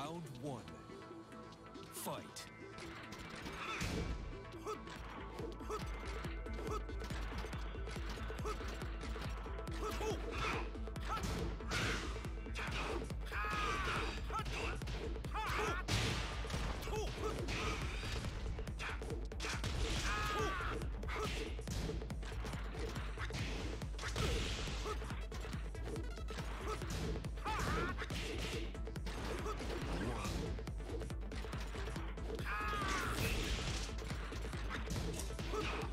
Round one. Fight.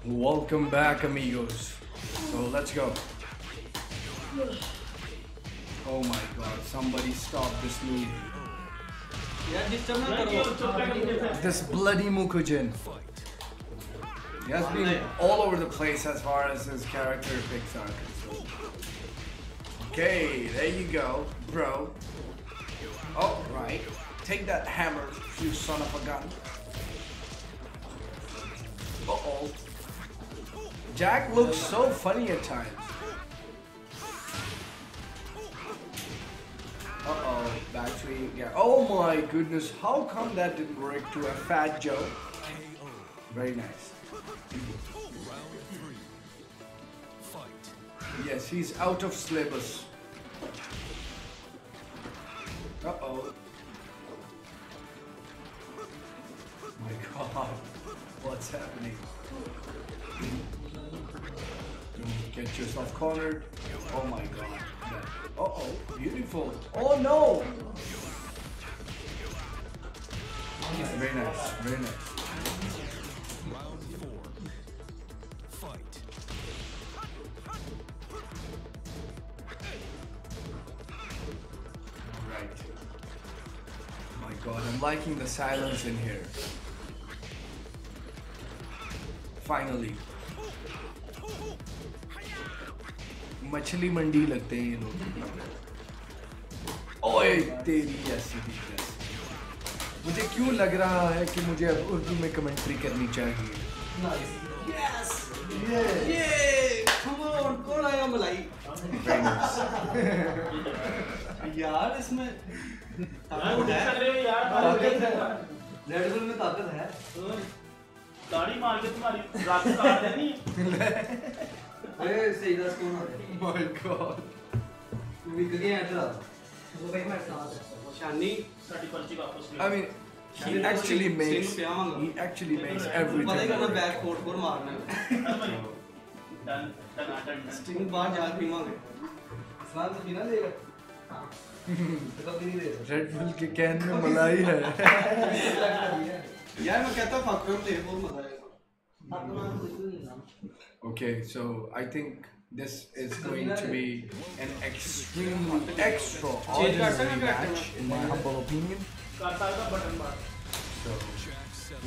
Welcome back, amigos. So let's go. Oh my god, somebody stop this movie. This bloody Mokujin. He has been all over the place as far as his character picks are concerned. Okay, there you go, bro. Oh, Alright, take that hammer, you son of a gun. Jack looks so funny at times. Uh-oh, battery, yeah. Oh my goodness, how come that didn't work to a fat Joe? Very nice. Yes, he's out of syllabus. Uh-oh. My god, what's happening? Get yourself cornered. Oh my god. Uh oh, beautiful. Oh no! Very nice, very nice. Round four. Fight. Right. My god, I'm liking the silence in here. Finally. मछली मंडी लगते हैं ये लोग। ओए तेरी ऐसी भी मुझे क्यों लग रहा है कि मुझे अब उर्दू में कमेंट्री करनी चाहिए. यार इसमें ताकत है। ताकत है। रेड बुल में ताकत है। दाढ़ी मार के तुम्हारी रात को आ जानी है ए सीधा स्कूल माय गॉड निकल गया था वो भाई मैं साथ शानी साडी पर्ची वापस ले आई तो मीन He actually तो makes he actually makes everything. पता है कि मैं बैक कोर्ट पर मारना है। डन डन डन स्टिंग बाहर जा के मांगे। इस्लाम तो बिना देगा। हाँ। तो कभी नहीं देगा। रेड बुल के कैन में मलाई है। Yeah, okay, okay, so I think this is going to be an extremely extraordinary match, in my humble opinion. So,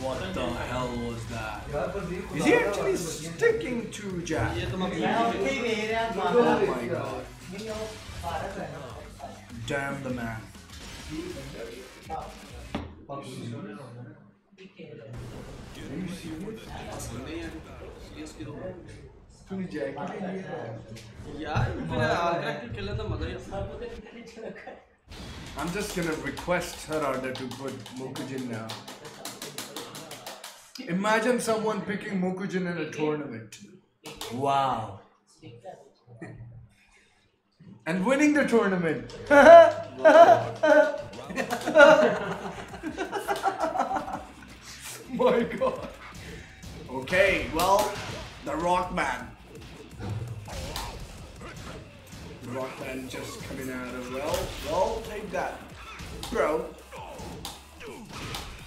what the hell was that? Is he actually sticking to Jack? Oh my god. Damn the man. Hmm. I'm just gonna request her order to put Mokujin now. Imagine someone picking Mokujin in a tournament. Wow. and winning the tournament. My god. Okay, well, the Rockman. The Rockman just coming out of well, well, take that, bro.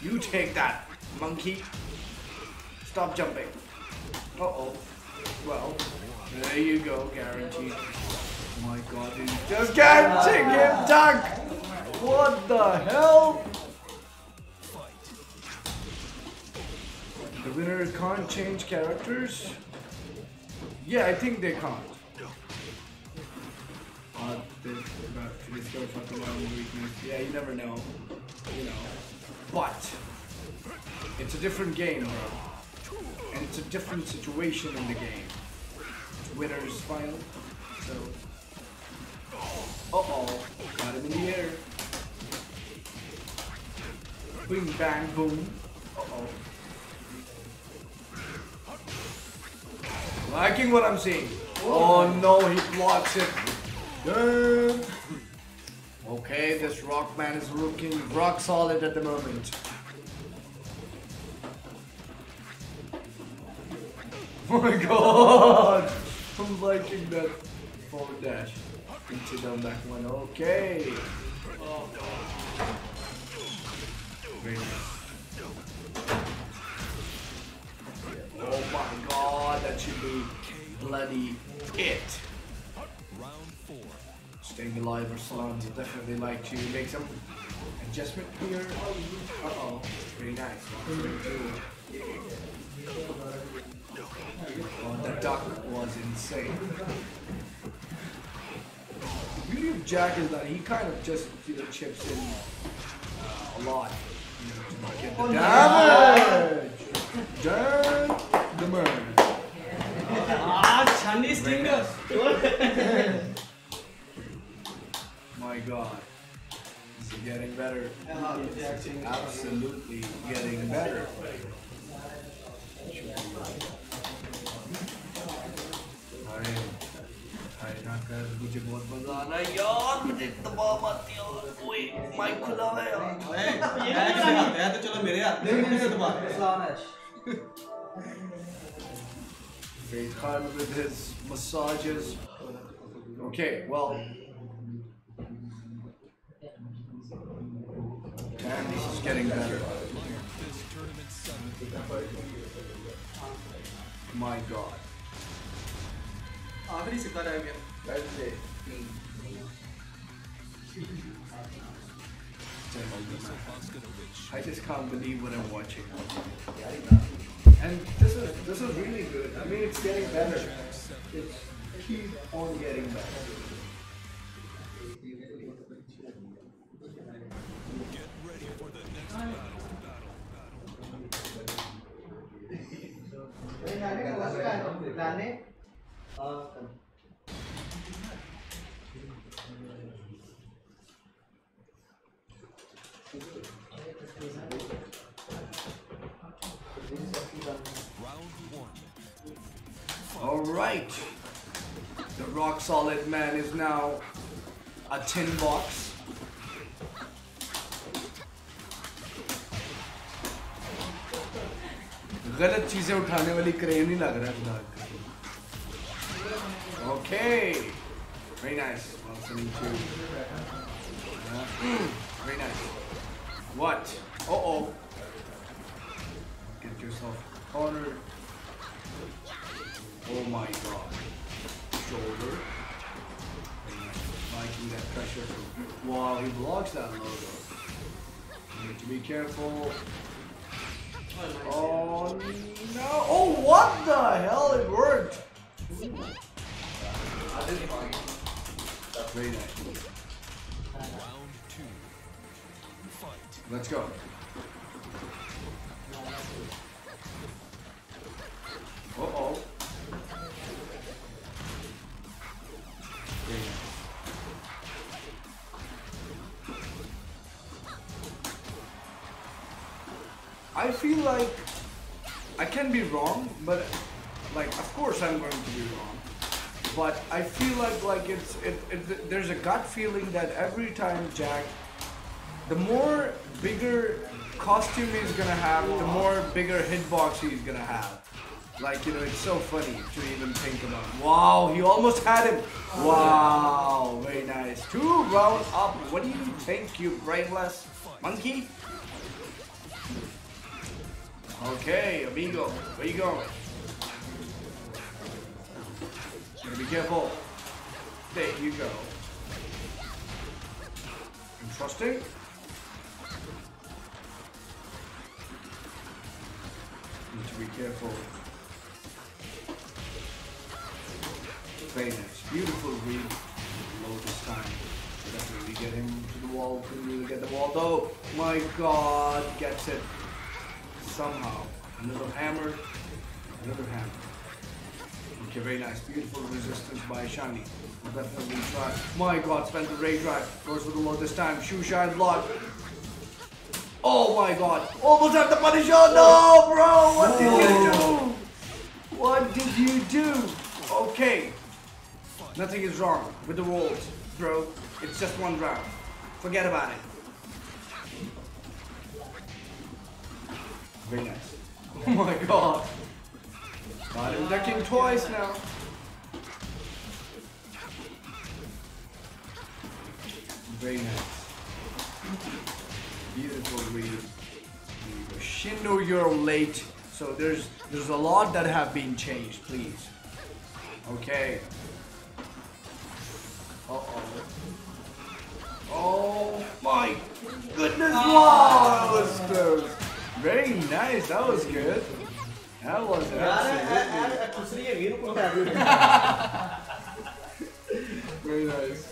You take that, monkey. Stop jumping. Uh oh. Well, there you go, guaranteed. My god, he's just catching him, Doug! What the hell? The winner can't change characters? Yeah, I think they can't. Uh, they- about to discover fucking one weakness. Yeah, you never know. You know. But it's a different game, bro. And it's a different situation in the game. It's winner's final. So uh oh. Got him in the air. Bing bang boom. Uh Liking what I'm seeing. Oh no, he blocks it. Okay, this rock man is looking rock solid at the moment. Oh my god! I'm liking that forward dash. Into down back one. Okay. Oh, nice. Should be bloody it. Round four. Staying alive or slums, definitely like to make some adjustment here. Uh oh. Very nice. One, two, two. Oh, that duck was insane. The beauty of Jack is that he kind of just you know, chips in uh, a lot. You know, to get the damage! Damn the man. Ah, Chinese fingers. My god. This is getting better. Absolutely getting better. अरे अरे ना कर मुझे बहुत मजा आ रहा है यार मुझे दबाव आती है ओए माइक खुला है यार मैं किसके हाथ है तो चलो मेरे हाथ में किसे दबा Great Khan with his massages. Okay, well. Damn, this is getting better. This tournament seventh. My god. आखिरी सिक्का रह गया That's it. I just can't believe what I'm watching. And this is this is really good. I mean, it's getting better. It's keep on getting better. Get ready for the next battle. Battle. Round rock solid man is now a tin box. गलत चीजें उठाने वाली crane ही लग रहा है फिलहाल okay very nice listening to uh, very nice what uh oh get yourself cornered Oh my god. Shoulder. Liking that pressure. Wow, he blocks that logo. You need to be careful. Oh no. Oh, what the hell? It worked. Very nice. Round two. Fight. Let's go. Uh oh. I feel like I can be wrong, but like of course I'm going to be wrong. But I feel like like it's it, it there's a gut feeling that every time Jack the more bigger costume he's gonna have, the more bigger hitbox he's gonna have. Like, you know, it's so funny to even think about. Wow, he almost had him. Wow, very nice. Two round up. What do you think, you brainless monkey? Okay, amigo, where you going? Gotta be careful. There you go. Interesting. Need to be careful. Very nice. Beautiful read. Low this time. Definitely get him to the wall. Couldn't really get the wall though. My god. Gets it. Somehow. Another hammer. Another hammer. Okay, very nice. Beautiful resistance by Shani. Will definitely try. My god, spent the rage drive. Goes for the low this time. Shoe shine block. Oh my god. Almost have the punish. Oh no, bro. What did you do? What did you do? Okay. Nothing is wrong with the rules, bro. It's just one round. Forget about it. Very nice. Oh my god. Got him ducking twice now. Very nice. Beautiful read. Shindo, you're late. So there's there's a lot that have been changed, please. Okay. Uh oh. Oh my goodness! Wow, that was close. Very nice. That was good. That was absolutely दूसरी है वीर को क्या दूर very nice.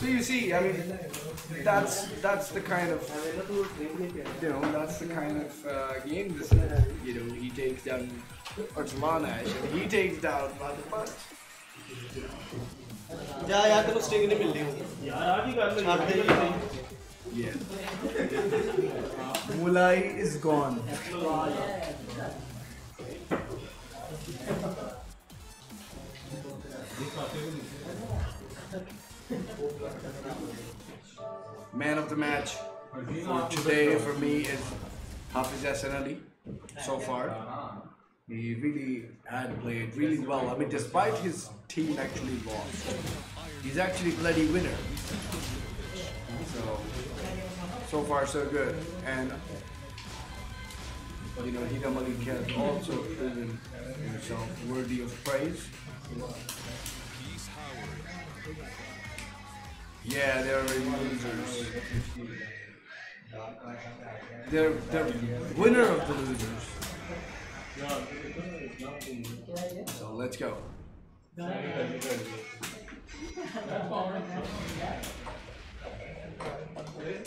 So you see, I mean, that's that's the kind of you know that's the kind of uh, game this is. You know, he takes down Archulana and he takes down Motherfuck. जा यार तेरे को sting नहीं मिल रही होगी यार आ की कर छाड़ दे लो ये। yeah. Mulai is gone. Man of the match for today for me is Hafiz Hassan Ali so far. He really had played really well. I mean, despite his team actually lost, he's actually bloody winner. So, so far so good. And you know, Hina Malik has also proven himself worthy of praise. Yeah, they're losers. They're they're winner of the losers. So let's go.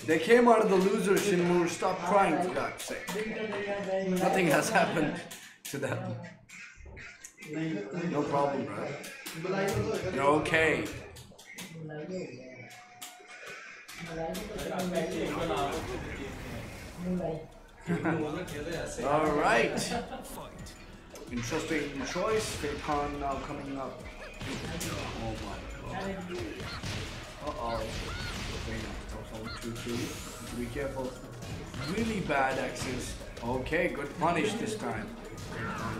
They came out of the loser Shinmur. Stop crying for God's sake. Nothing has happened to them. No problem, bro. You're okay. All right. Interesting choice. Khan now coming up. Oh my god. Uh oh. Two two. Be careful. Really bad X's. Okay, good punish this time.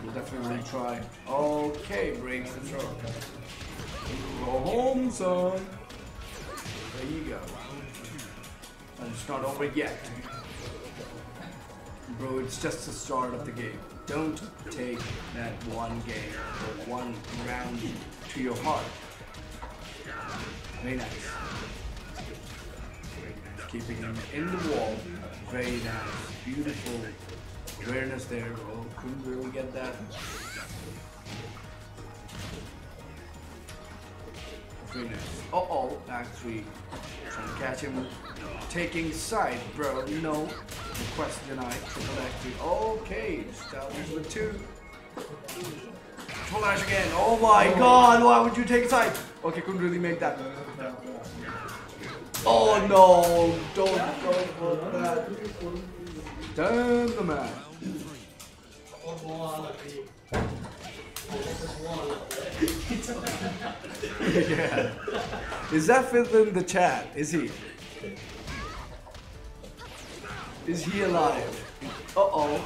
We'll definitely try. Okay, breaks the throw. Go home, son. There you go. And it's not over yet. Bro, it's just the start of the game. Don't take that one game or one round to your heart. Very nice. Keeping him in the wall. Very nice. Beautiful awareness there. Oh, couldn't really get that. Very nice. Uh oh, back three. Trying to catch him. Taking side, bro. No. Request denied. Triple back three. Okay. Stallions with two. Dash again. Oh my god, why would you take side? Okay, couldn't really make that. Oh no, don't go for that. Damn the man. yeah. Is that Phil in the chat? Is he? Is he alive? Uh oh.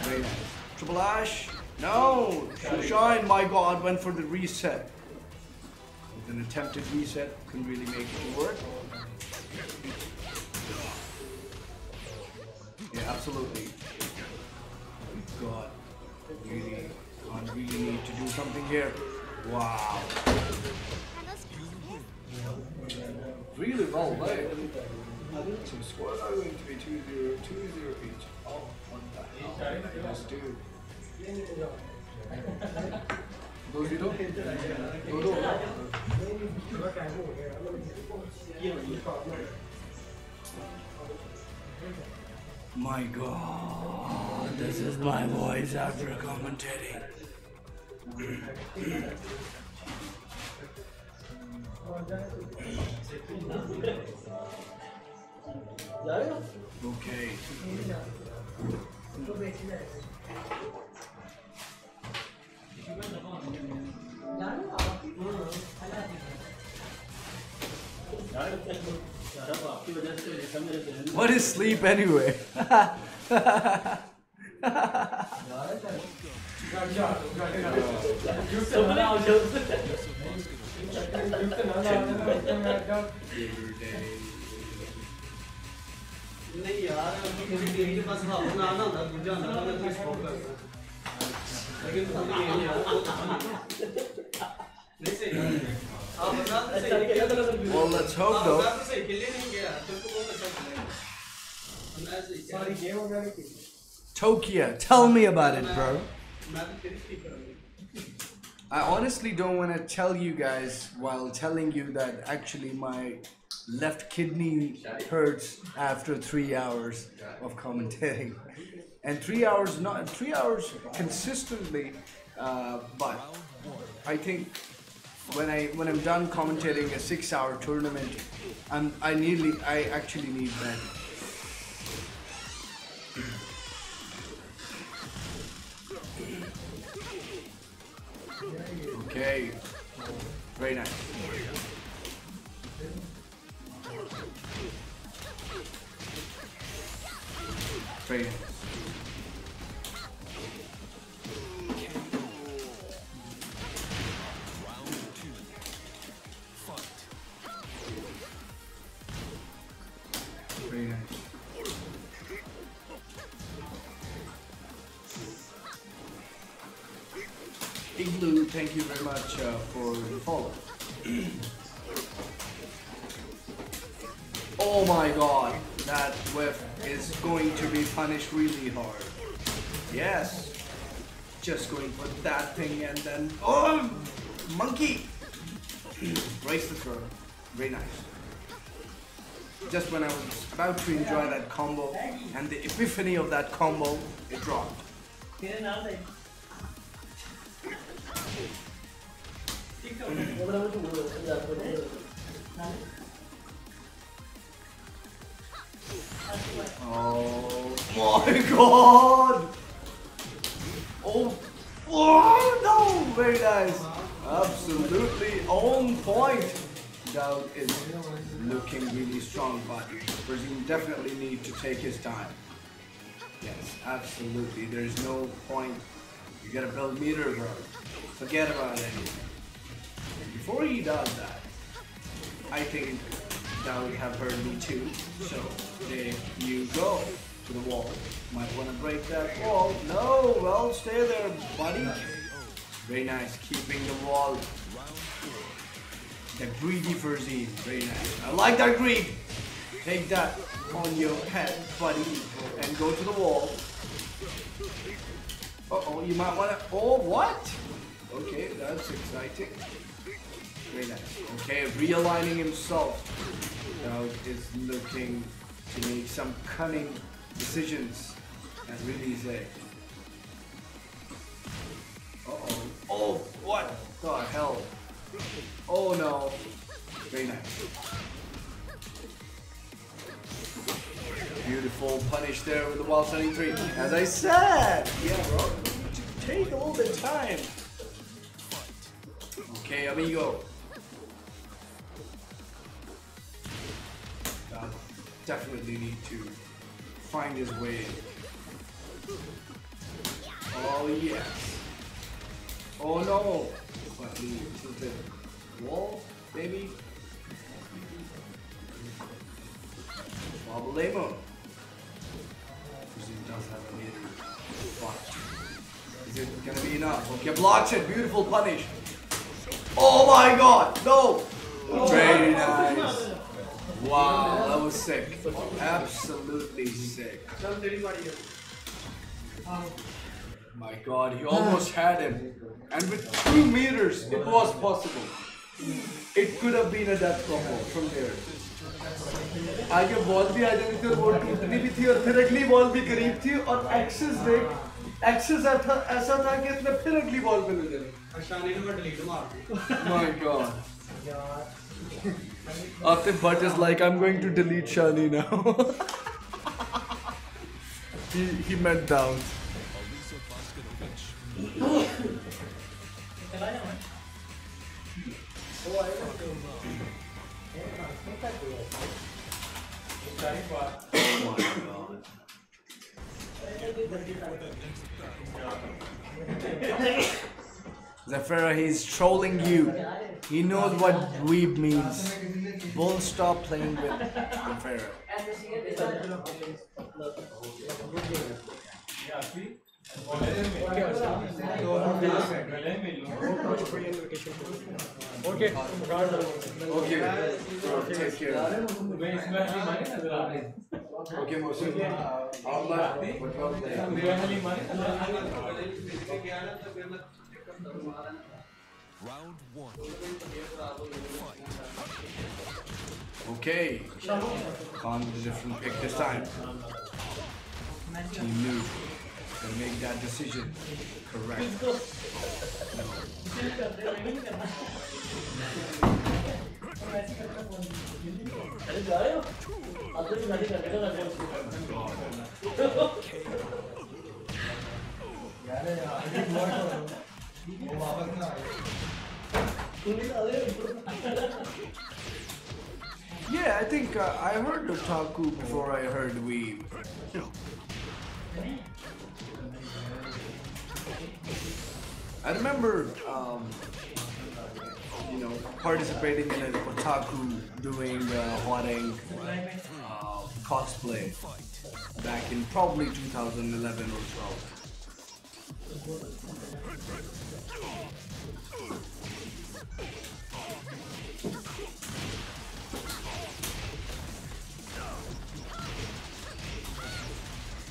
Very nice. Triple Ash? No! Shine, my god, went for the reset. An attempted reset, couldn't really make it work. Yeah, absolutely. God, really, I really need to do something here. Wow. Really well played. So scores are going to be 2 0, 2 0 each. Oh, one time. Yes, dude. दो zero दो दो My God, this is my voice after commentating. Okay. What is sleep anyway? नहीं यार अपनी किसी TV के पास ना आना ना गुंजा ना मैं तो स्पोर्ट करता well, let's hope though. Tokyo, tell me about it, bro. I honestly don't want to tell you guys while telling you that actually my left kidney hurts after three hours of commentating. And three hours, not three hours consistently, uh, but I think when I when I'm done commentating a six-hour tournament, I'm I nearly I actually need that. Okay, very nice. About to enjoy that combo and the epiphany of that combo, it dropped. Oh my god! Oh, oh no! Very nice. Absolutely on point. Dowd is looking really strong, but Brazil definitely need to take his time. Yes, absolutely. There's no point. You gotta build meter, bro. Forget about anything. Before he does that, I think that would have heard me too. So there you go to the wall. Might want to break that wall. No, well, stay there, buddy. Very nice, keeping the wall. The greedy Verzine, very nice. I like that greed. Take that on your head, buddy, and go to the wall. Uh oh, you might wanna. Oh, what? Okay, that's exciting. Very nice. Okay, realigning himself. Now is looking to make some cunning decisions and release A. Uh oh. Oh, what the hell? Oh no. Very nice. Beautiful punish there with the wall setting three. As I said, yeah, bro. Take a little bit time. Okay, amigo. Uh, definitely need to find his way. Oh yes. Oh no. The tilted wall, maybe. Babalemo. Presume does have a meter. Watch. Is it gonna be enough? Okay, blocks it. Beautiful punish. Oh my god! No! Very nice. Wow, that was sick. Absolutely sick. My God, he almost ah. had him. And with two meters, it was possible. It could have been a death combo from there. आगे ball भी आ जानी थी और वो टूटनी भी थी और फिर अगली बॉल भी करीब थी और एक्सेस देख एक्सेस ऐसा ऐसा था कि इसने फिर अगली बॉल पे ले जानी Atif Butt is like, I'm going to delete Shani now. he, he meant down. Alisa Zafira, he's trolling you. He knows what weeb means. Bull, stop playing with Zafira. Round one. Okay. Khan with a different pick this time. Team Noob can make that decision. Correct. Yeah, I think uh, I heard otaku before I heard weeb. I remember, um, you know, participating in an otaku doing uh, Hwoarang uh, cosplay back in probably 2011 or 12.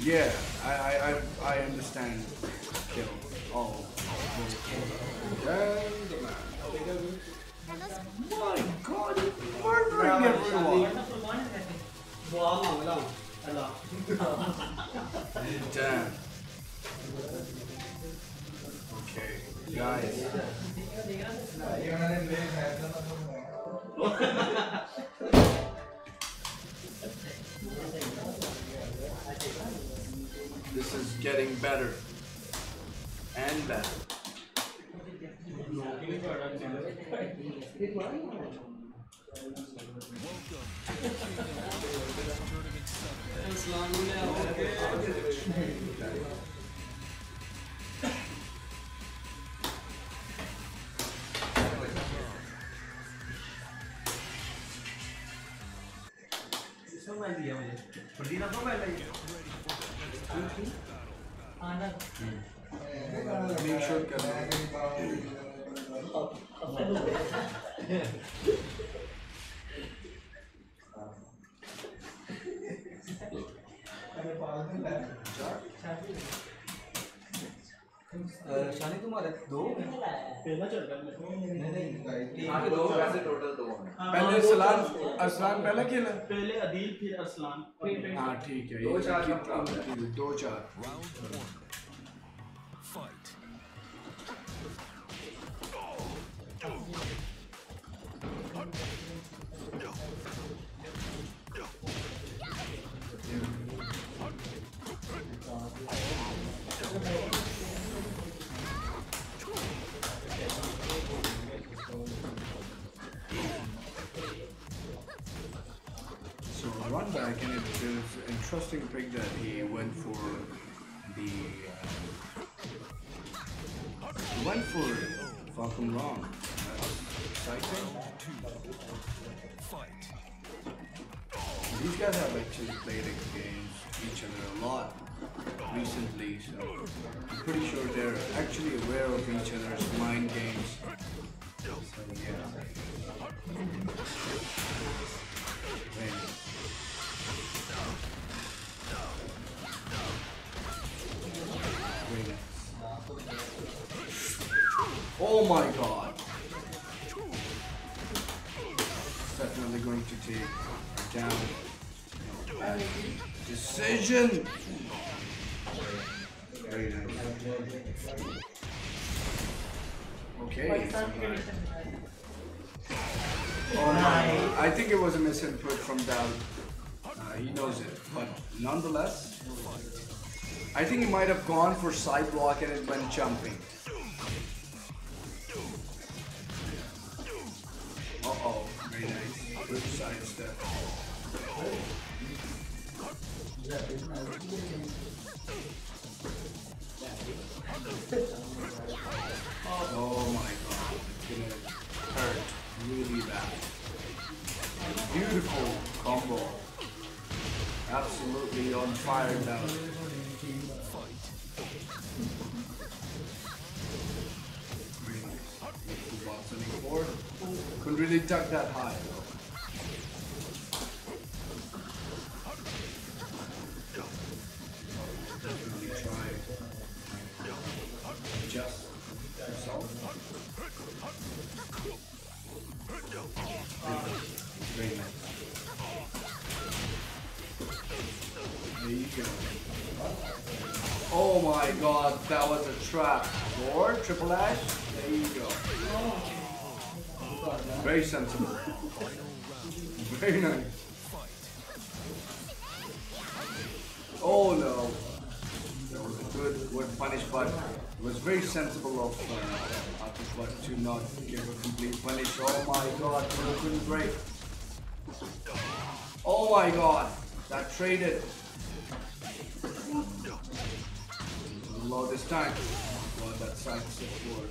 Yeah, I I I, I understand. Kill. My God, you're murdering everyone. Damn. Okay, guys. This is getting better and better. Make Arsalan Arsalan पहला खेला पहले अदील फिर अरसलान हाँ ठीक है दो चार दो चार Fight. Oh. Oh. Oh. Interesting pick that he went for the uh, went for Falcon Long. Exciting. Fight. These guys have actually played against each other a lot recently, so I'm pretty sure they're actually aware of each other's mind games. So yeah. Oh my god! Definitely going to take her down. Decision! Very nice. Okay. Oh my. I think it was a misinput from Dal. Uh, he knows it. But nonetheless, I think he might have gone for side block and it went jumping. Uh oh. Very nice. Good side step. Oh my god. It's gonna hurt really bad. Beautiful combo. Absolutely on fire now. Couldn't really duck that high. Oh my god, that was a trap. Or triple ash. Very sensible. Very nice. Oh no. That was a good word punish, but it was very sensible of uh, Butt to not give a complete punish. Oh my god, couldn't break. Oh my god, that traded. Low this time. Well, that side step forward.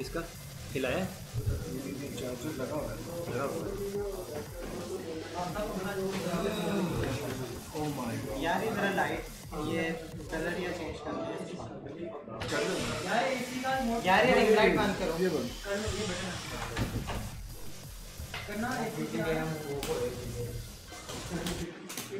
इसका खिलाया charger लगा हुआ है। लगा हुआ है। My god. यार ये मेरा लाइट ये कलर या चेंज कर यार ये लाइट बंद करो ये बंद।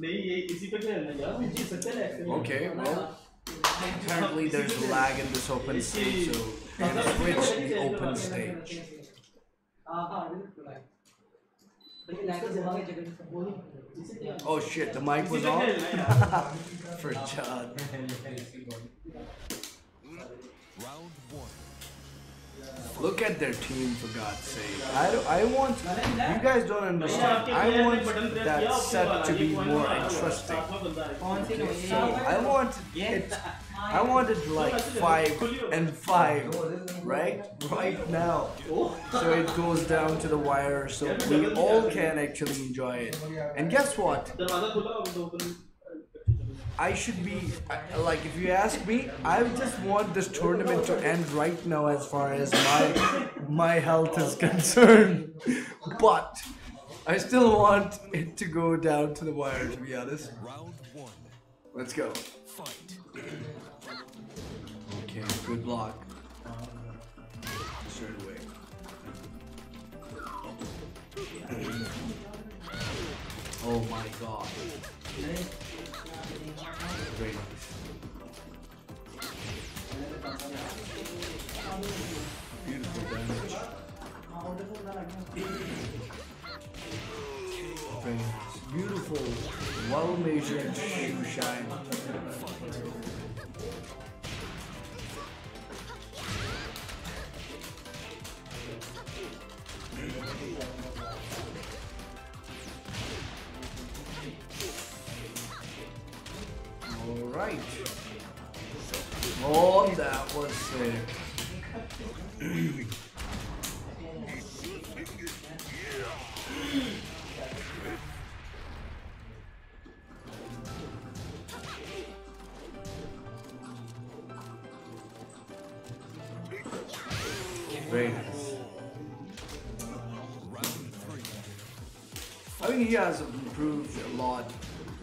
नहीं ये इसी पे खेलना यार जीत सकते हैं ऐसे Okay, well, apparently there's lag in this open stage, so and switch the open stage. Oh shit, the mic was इसी पे on खेलना है यार for Chad. Round one. Look at their team, for God's sake. I, I want, you guys don't understand. I want that set to be more interesting. Okay, so I want it, I want it like 5 and 5, right? Right now. So it goes down to the wire, so we all can actually enjoy it. And guess what? I should be I- like, if you ask me, I just want this tournament to end right now, as far as my my health is concerned. But I still want it to go down to the wire. To be honest, Round one. let's go. Fight. Okay, good block. Straight away. Oh my god. Very nice. Beautiful damage. Very. Beautiful, well measured shoe shine. Alright. Oh, that was sick.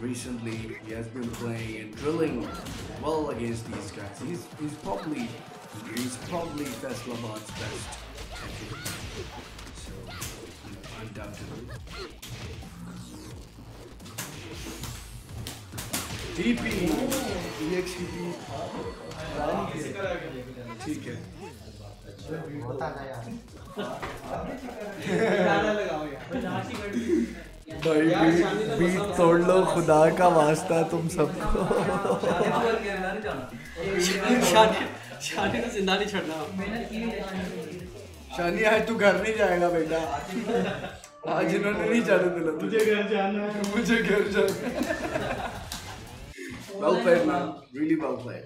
recently. He has been playing and drilling well against these guys. He's he's probably he's probably Faisalabad's best. So undoubtedly. TP EXP ठीक है होता था यार गाना लगाओ यार भाई यार, शादी तो बीट तोड़ लो खुदा का वास्ता तुम सबको। शादी शादी को ज़िंदा नहीं छोड़ना। शानी आज तू घर नहीं जाएगा बेटा। आज इन्होंने नहीं जाने दिला तुझे मुझे घर जाना है। मुझे घर जाना well played man really well played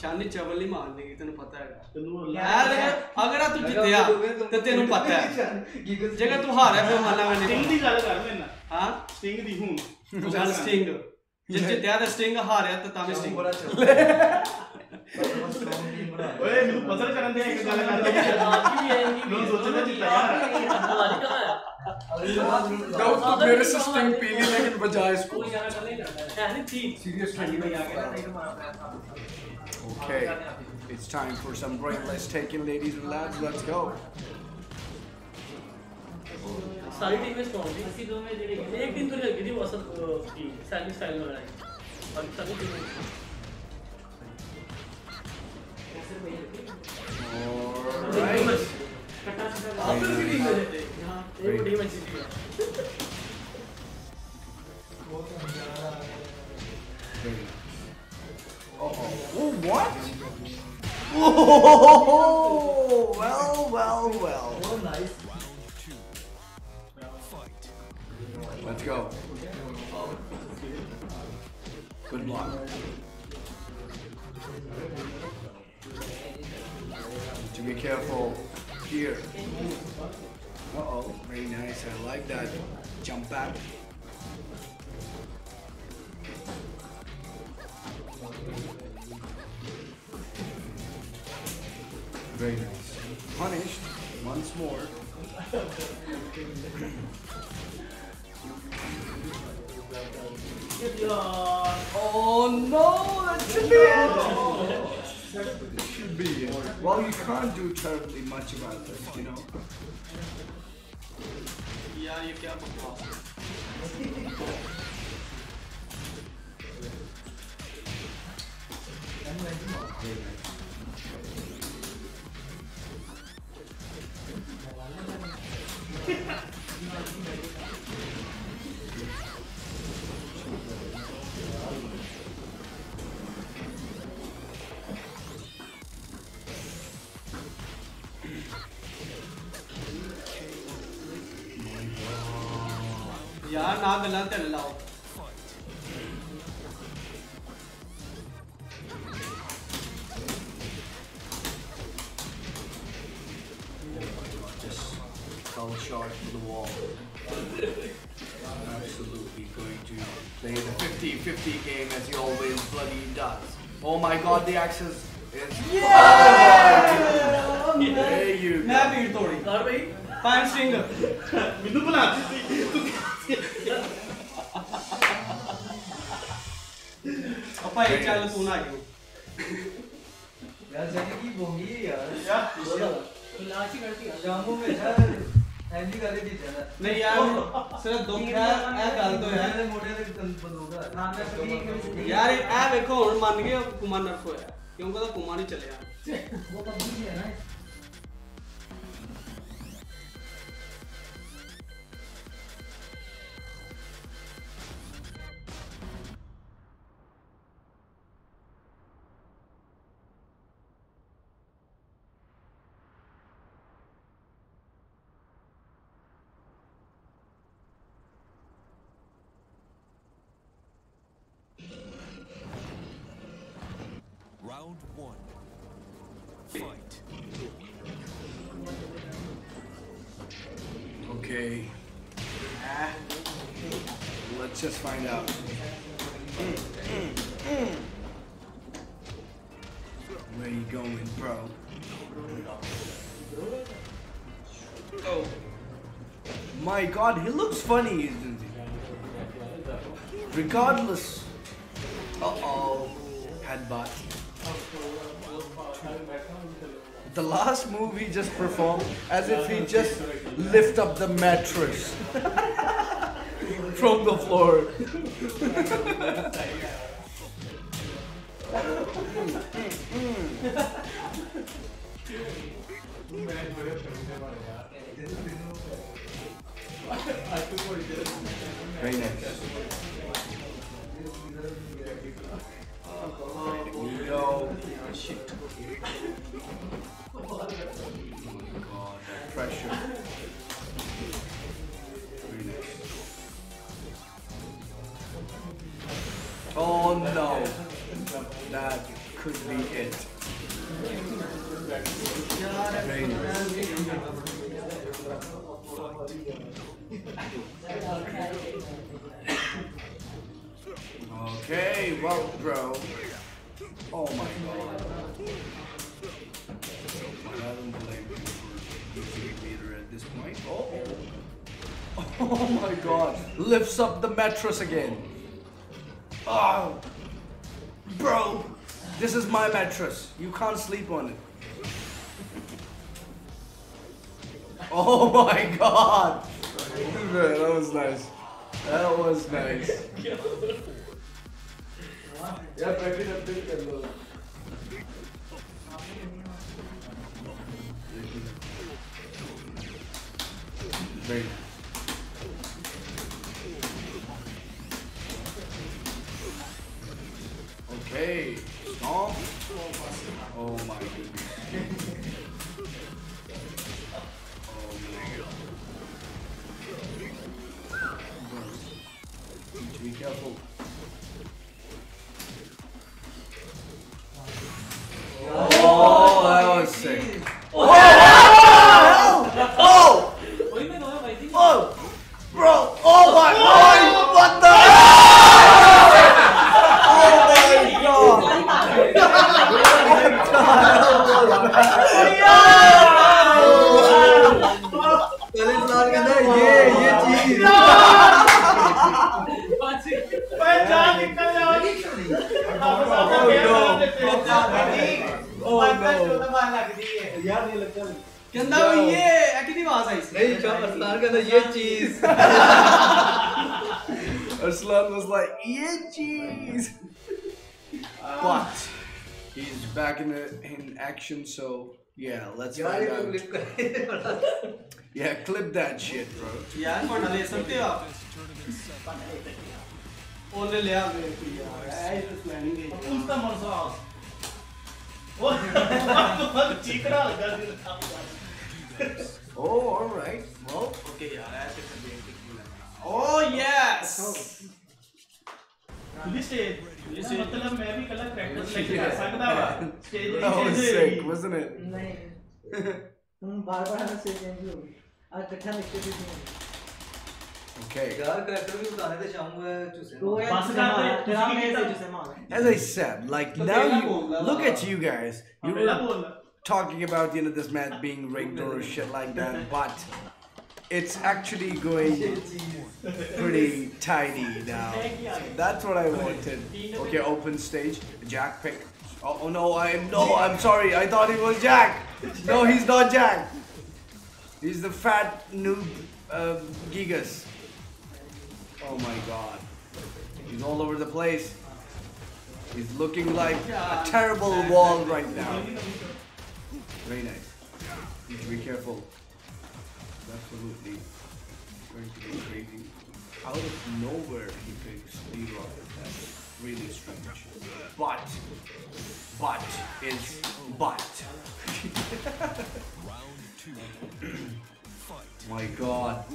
जी शानी चवल नहीं मार देगी तेन पता है ਤੈਨੂੰ यार अगर तू जितया तो तेन पता है जेकर तू हारा फिर माना मैं ਸਟਿੰਗ नहीं ਦੀ ਗੱਲ ਕਰ ਮੈਨਾਂ हाँ ਸਟਿੰਗ ਦੀ ਹੁਣ ਚੱਲ ਸਟਿੰਗ ਜੇ ਜਿੱਤਿਆ ਤਾਂ ਸਟਿੰਗ ਹਾਰਿਆ ਤਾਂ ਤਾਂ ਵੀ ਸਟਿੰਗ बड़ा चल ਓਏ ਮੈਨੂੰ ਪਸਰ ਕਰਨ ਦੇ ਇੱਕ ਗੱਲ ਕਰ ਰਹੀ ਮੈਂ ਸੋਚਦਾ ਜਿੱਤਾ ਯਾਰ जाओ तू मेरे से स्टिंग पी ली लेकिन बजा इसको Okay, it's time for some brainless taking, ladies and lads. Let's go. सारी टीमें स्ट्रॉन्ग थी इसी दो में जेडी एक टीम थोड़ी लगी थी वो असल की सैली स्टाइल में लड़ाई और सभी टीमें Alright. कट्टा सीधा आपस की टीम में थे हां एक टीम अच्छी थी Oh, what? Oh, well, well, well. Let's go. Good block. To be careful here. Uh-oh, very nice. I like that jump back. Very nice. Punished once more. Oh no, that's should it. Should be. Well, you can't do terribly much about this, you know. Yeah, you can't. Very. انا I'll charge to the wall. I'm absolutely going to play the 50-50 game as he always bloody does. Oh my god, the axis ਯਾਰ, ਇਹ ਵੇਖੋ, ਹੁਣ ਮੰਨ ਗਏ ਕੁਮਾ ਨਰਫ ਹੋਇਆ। ਕਿਉਂਕਿ ਉਹਦਾ ਕੁਮਾ ਨਹੀਂ ਚੱਲਿਆ। ਉਹ ਤਾਂ ਬੁੱਢੀ ਹੈ ਨਾ Let's just find out. Where you going, bro? Oh. My god, he looks funny, isn't he? Regardless. Uh-oh. Headbutt. The last movie just performed as if he just lift up the mattress from the floor. Very bro. Oh my god. I don't blame you for using meter at this point. Oh. Oh my god. Lifts up the mattress again. Oh. Bro. This is my mattress. You can't sleep on it. Oh my god. Man, that was nice. That was nice. यार practice update कर लो Very Okay, stomp. Oh my goodness. Oh my god. Need to be careful. Was sick. Oh! यार नहीं लगता कहंदा वो ये है कितनी आवाज आई सी नहीं क्या अरसलान कहता है ये चीज Arslan was like, yeah, jeez. But he's back in the, in action, so yeah, let's यार ये find तो out. क्लिप करे Yeah, clip that shit, bro. यार फोटो ले सकते हो आप ओले ले आ मेरे को यार Oh, all right. Well, okay यार ऐसे कर देंगे ओ यस पुलिस स्टेज पुलिस मतलब मैं भी कल प्रैक्टिस लेके जा सकता वा stage that was change sick, होएगी wasn't it? नहीं तुम बार बार हमें से चेंज होगी आज इकट्ठा लिखते भी नहीं Okay. As I said, like now you look at you guys. You were talking about you know this man being rigged or shit like that, but it's actually going pretty tiny now. So that's what I wanted. Okay, open stage. Jack pick. Oh, oh no, I'm no, I'm sorry. I thought it was Jack. No, he's not Jack. He's the fat noob uh, Gigas. Oh my god. He's all over the place. He's looking like a terrible wall right now. Very nice. Need to be careful. Absolutely going to be crazy. Out of nowhere, he picks D-Rock. That's really strange. But, but is but. Round two. Fight. My God.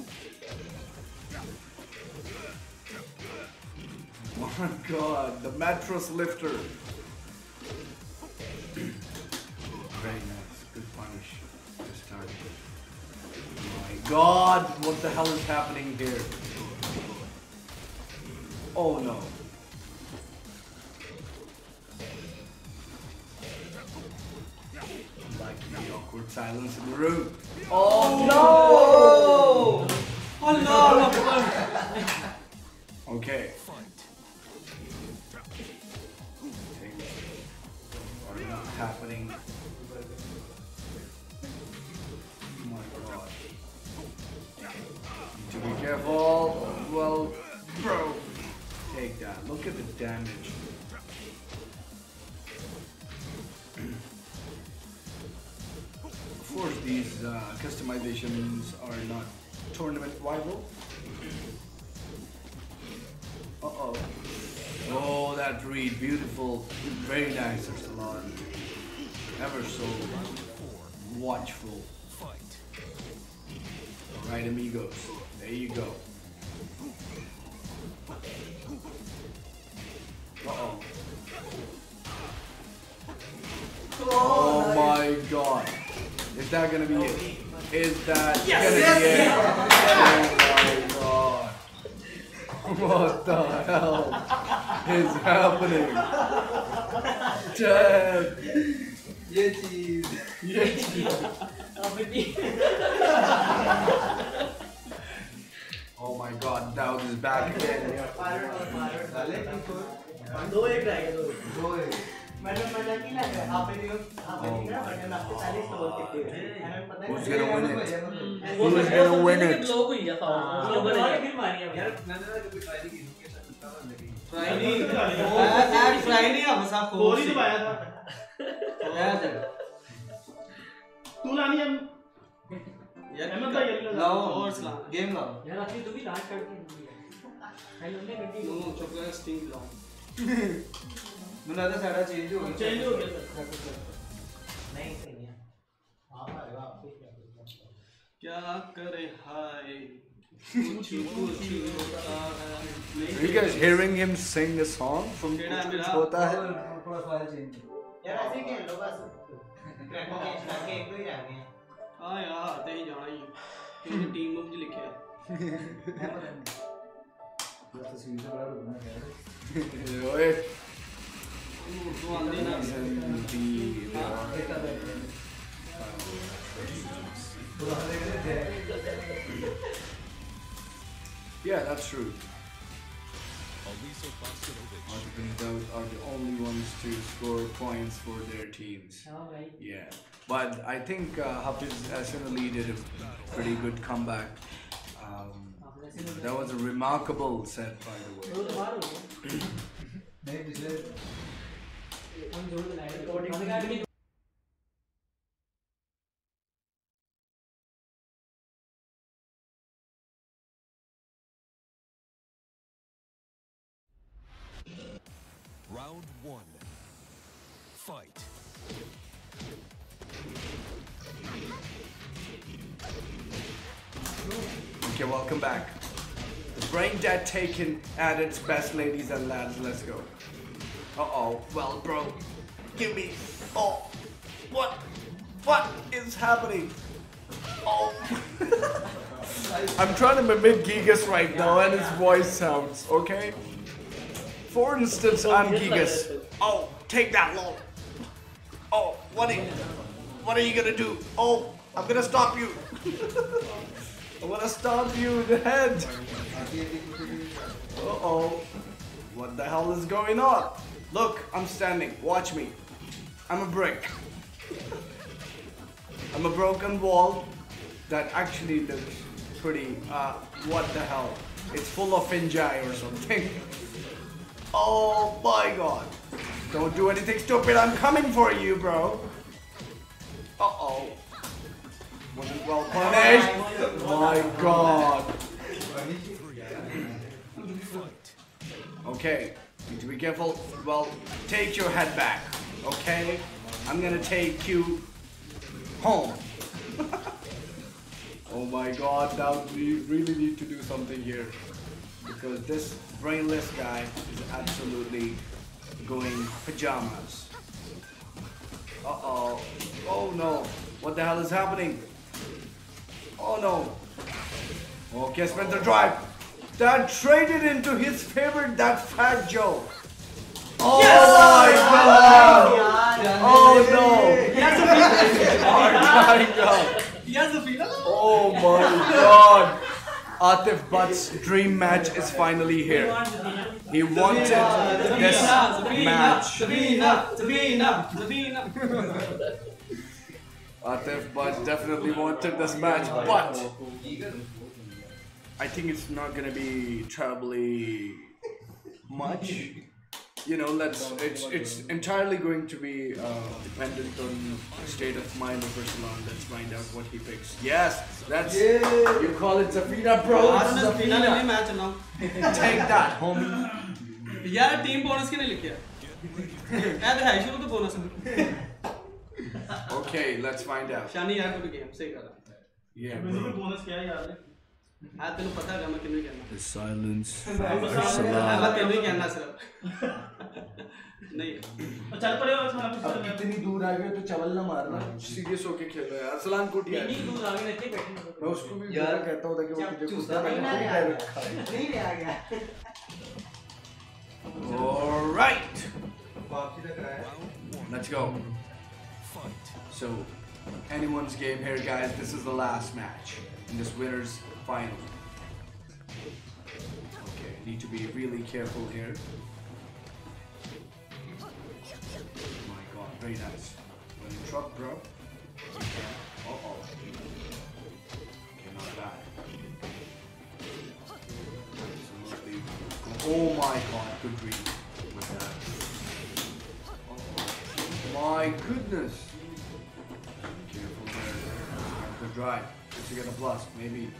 Oh my God, the mattress lifter. Very nice. Good punish this time. My god, what the hell is happening here? Oh no. Like the awkward silence in the room. Oh no! Allah Okay. Happening. Oh my god. Need to be careful. Well, bro. Take that. Look at the damage. Of course, these uh, customizations are not tournament viable. Uh oh. Oh, that read. Beautiful. Very nice, Arslan. Ever so watchful. Alright, amigos. There you go. Uh oh. Oh my god. Is that gonna be it? Is that gonna be it? God. What the hell is happening? Dad! Yetis! Yetis! oh, oh my god, Dowd is back again. Do it, do it. Do it. मैंने madam की लगा आप ही आप ही ना button आपके सारे store के थे मैंने पता नहीं? उसके रोने वो उसके रोने ब्लॉक हुई है साउंड वो बड़े गिर मारी है। यार मैंने ना कभी ट्राई नहीं की उसके साथ इतना लगी ट्राई नहीं वो यार ट्राई नहीं हम सबको ही दबाया था। चला जा तू लानी है। यार मैं तो येलो लाओ और गेम लाओ। यार अपनी तू भी लास्ट करके हेलो ने गड्डी चॉकलेट स्टिंग लाओ। मैंने आधा सारा चेंज हो गया। चेंज हो गया सर। नहीं सही है। आप आ रहे हो आप क्या करे हाय? कुछ कुछ होता है Are you guys hearing him sing a song? From Kuch Kuch मेरा Hota Hai? थोड़ा फ़ाइल चेंज यार ऐसे खेल लो बस। क्रैक करके एक दो ही रह गए। हाँ यार आते ही जाना ही। क्योंकि टीम मूव जी लिखे है। तस्वीर से बड़ा बना है। Oye. yeah, that's true. Montevideos are the only ones to score points for their teams. Yeah, but I think uh, Hafiz Asenali did a pretty good comeback. Um, that was a remarkable set, by the way. हम जोड़ बनाए recording Round one. Fight. Okay, welcome back. The brain dead taken at its best, ladies and lads. Let's go. Uh oh. Well, bro, give me. Oh, what? What is happening? Oh. I'm trying to mimic Gigas right now, and his voice sounds okay. For instance, I'm Gigas. Oh, take that, lol. Oh, what are you, what are you gonna do? Oh, I'm gonna stop you. I'm gonna stomp you in the head. Uh oh. What the hell is going on? Look, I'm standing. Watch me. I'm a brick. I'm a broken wall that actually looks pretty. Uh, what the hell? It's full of fungi or something. Oh my god. Don't do anything stupid. I'm coming for you, bro. Uh oh. Wasn't well punished. My god. Okay, need to be careful. Well, take your head back, okay? I'm gonna take you home. oh my god, now we really need to do something here. Because this brainless guy is absolutely going pajamas. Uh oh. Oh no. What the hell is happening? Oh no. Okay, Spencer drive. That traded into his favorite, that fat Joe. Oh my god! Oh no! Oh my god! Oh my god! Atif Butt's dream match is finally here. He wanted this match. Atif Butt definitely wanted this match, but I think it's not gonna be terribly much. You know, let's. It's it's entirely going to be uh, dependent on the state of mind of Barcelona. Let's find out what he picks. Yes, that's yeah. you call it Zafina, bro. आज सफीना ने match ना. Take that, homie. यार team bonus के नहीं लिखिया. यार है शुरू तो bonus Okay, let's find out. शानी यार को भी गेम सही करा. Yeah. बस बोनस क्या The silence कितनी दूर आ गए तो चवल ना मारना सीरियस होके खेलो यार असलान को ठीक है दूर आ गए नहीं बैठे मैं उसको भी यार कहता हूँ कि वो तुझे गुस्सा नहीं आ गया Alright. Let's go. So, anyone's game here, guys. This is the last match. And this winner's final. Okay, need to be really careful here. My God, very nice. Well, you truck, bro. Uh oh. Okay, not bad. Oh my God, good read with that. Uh-oh. My goodness. Careful there. Good drive. Just to get a plus, maybe.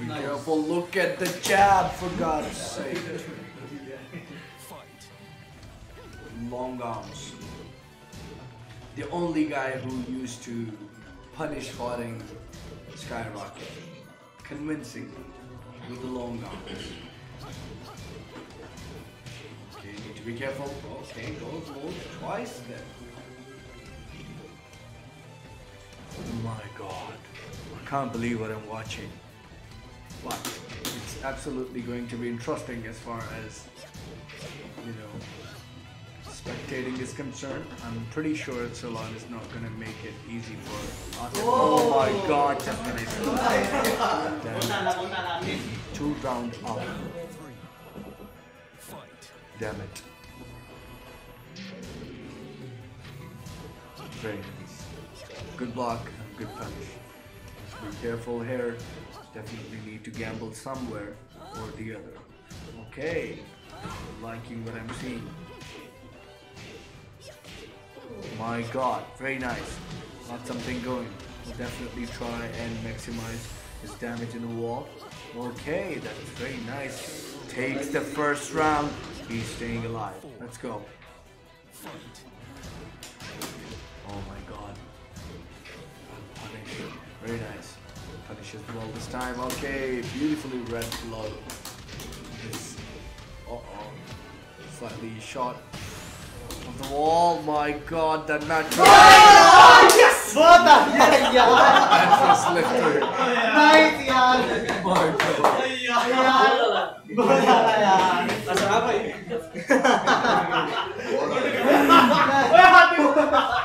Be careful. Look at the jab, for God's sake. Long arms. The only guy who used to punish fighting Skyrocket. Convincingly. With the long arms. Okay, need to be careful. Okay, goes low twice then. My god. I can't believe what I'm watching. But it's absolutely going to be interesting as far as, you know, spectating is concerned. I'm pretty sure Salon is not going to make it easy for us. Oh, my god, Two rounds up. Damn it. Nice. Good block, good. Just be careful here. Definitely need to gamble somewhere or the other. Okay. Liking what I'm seeing. My god, very nice. Got something going. We'll definitely try and maximize his damage in the wall. Okay, that's very nice. Takes the first round. He's staying alive. Let's go. Very nice. Punishes the wall this time. Okay, beautifully red blood. Uh oh. Slightly shot of the wall. My god, that man. Oh, yes! What the hell, yeah! That. Nice, yeah! My god. Yeah! Yeah! Yeah! Yeah!